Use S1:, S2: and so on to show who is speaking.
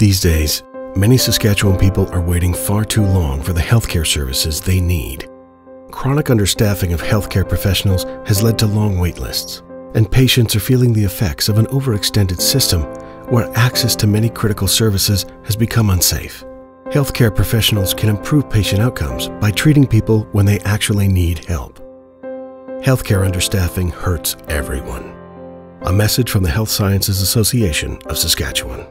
S1: These days, many Saskatchewan people are waiting far too long for the healthcare services they need. Chronic understaffing of healthcare professionals has led to long wait lists, and patients are feeling the effects of an overextended system where access to many critical services has become unsafe. Healthcare professionals can improve patient outcomes by treating people when they actually need help. Healthcare understaffing hurts everyone. A message from the Health Sciences Association of Saskatchewan.